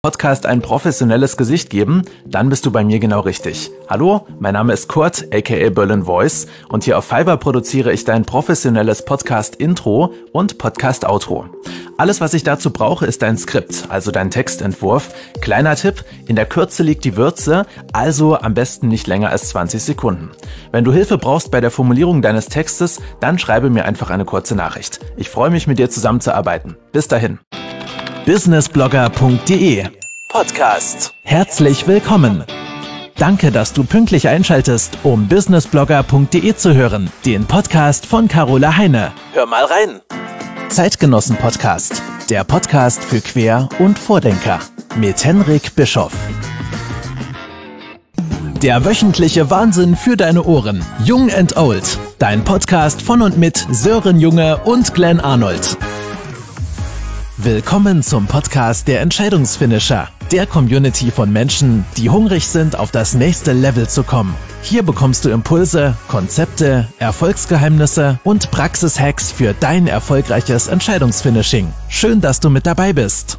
Podcast ein professionelles Gesicht geben, dann bist du bei mir genau richtig. Hallo, mein Name ist Kurt, aka Berlin Voice, und hier auf Fiverr produziere ich dein professionelles Podcast-Intro und Podcast-Outro. Alles, was ich dazu brauche, ist dein Skript, also dein Textentwurf. Kleiner Tipp, in der Kürze liegt die Würze, also am besten nicht länger als 20 Sekunden. Wenn du Hilfe brauchst bei der Formulierung deines Textes, dann schreibe mir einfach eine kurze Nachricht. Ich freue mich, mit dir zusammenzuarbeiten. Bis dahin businessblogger.de Podcast. Herzlich willkommen. Danke, dass du pünktlich einschaltest, um businessblogger.de zu hören, den Podcast von Carola Heine. Hör mal rein. Zeitgenossen Podcast, der Podcast für Quer- und Vordenker mit Henrik Bischoff. Der wöchentliche Wahnsinn für deine Ohren. Jung and Old. Dein Podcast von und mit Sören Junge und Glenn Arnold. Willkommen zum Podcast der Entscheidungsfinisher, der Community von Menschen, die hungrig sind, auf das nächste Level zu kommen. Hier bekommst du Impulse, Konzepte, Erfolgsgeheimnisse und Praxishacks für dein erfolgreiches Entscheidungsfinishing. Schön, dass du mit dabei bist.